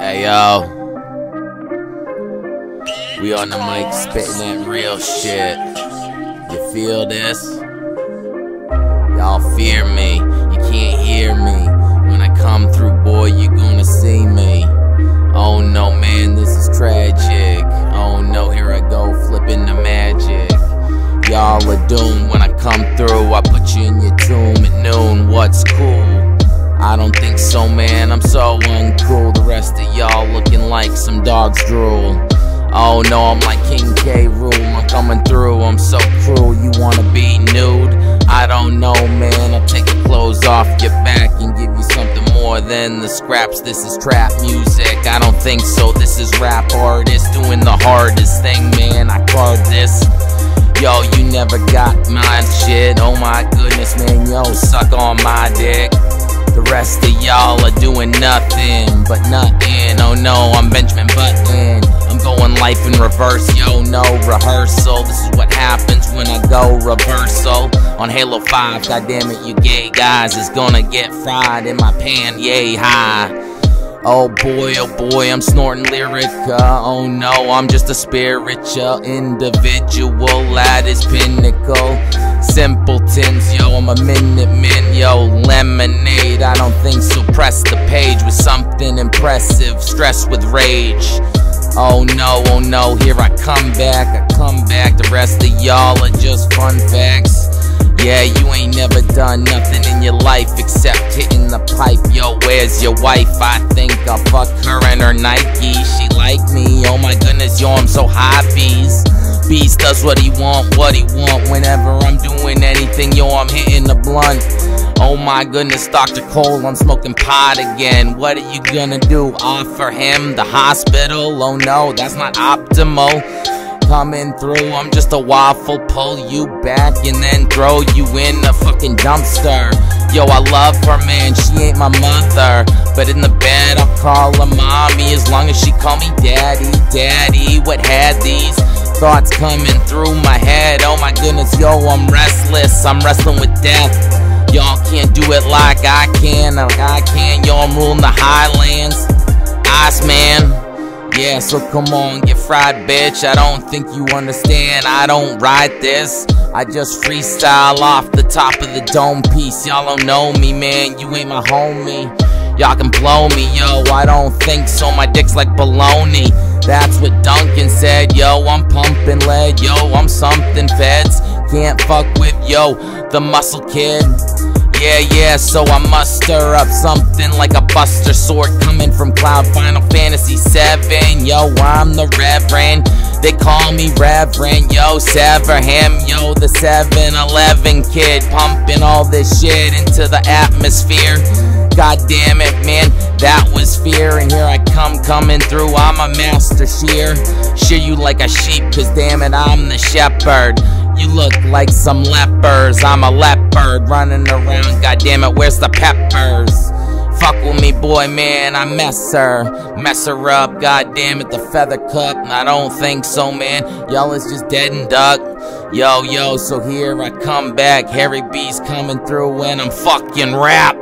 Hey yo, we on the mic spitting that real shit. You feel this? Y'all fear me, so, man. I'm so uncool. The rest of y'all looking like some dog's drool. Oh no, I'm like King K. Rool. I'm coming through. I'm so cruel. You wanna be nude? I don't know, man. I'll take your clothes off your back and give you something more than the scraps. This is trap music. I don't think so. This is rap artists doing the hardest thing, man. I carved this. Yo, you never got my shit. Oh my goodness, man. Yo, suck on my dick. The rest of y'all are doing nothing but nothing. Oh no, I'm Benjamin Button. I'm going life in reverse, yo, no rehearsal. This is what happens when I go reversal. On Halo 5, goddammit, you gay guys is gonna get fried in my pan, yay high. Oh boy, oh boy, I'm snorting lyrica. Oh no, I'm just a spiritual individual at his pinnacle. Simpletons, yo, I'm a minute man, yo, lemonade. I don't think so. Press the page with something impressive, stressed with rage. Oh no, oh no, here I come back, I come back. The rest of y'all are just fun facts. Yeah, you never done nothing in your life except hitting the pipe. Yo, where's your wife? I think I'll fuck her and her Nike. She like me. Oh my goodness, yo, I'm so high, bees. Beast does what he want, what he want. Whenever I'm doing anything, yo, I'm hitting the blunt. Oh my goodness, Dr. Cole, I'm smoking pot again. What are you gonna do? Offer him the hospital? Oh no, that's not optimal. Coming through, I'm just a waffle, pull you back and then throw you in the fucking dumpster. Yo, I love her, man, she ain't my mother. But in the bed, I'll call her mommy as long as she call me daddy. Daddy, what had these? thoughts coming through my head. Oh my goodness, yo, I'm restless. I'm wrestling with death. Y'all can't do it like I can, like I can. Yo, I'm ruling the highlands. Iceman. Yeah, so come on, get fried, bitch. I don't think you understand. I don't write this. I just freestyle off the top of the dome piece. Y'all don't know me, man. You ain't my homie. Y'all can blow me, yo. I don't think so. My dick's like baloney. That's what Duncan said, yo. I'm pumping lead, yo. I'm something feds can't fuck with, yo. The muscle kid. Yeah, yeah, so I must stir up something like a buster sword coming from Cloud Final Fantasy 7. Yo, I'm the Reverend. They call me Reverend, yo, sever him, yo, the 7 Eleven kid, pumping all this shit into the atmosphere. God damn it, man, that was fear. And here I come, coming through. I'm a master shear. Shear you like a sheep, cause damn it, I'm the shepherd. You look like some lepers. I'm a leopard running around. God damn it, where's the peppers? Fuck with me, boy, man, I mess her. Mess her up, god damn it, the feather cup. I don't think so, man. Y'all is just dead and duck. Yo, yo, so here I come back. Harry B's coming through and I'm fucking rap.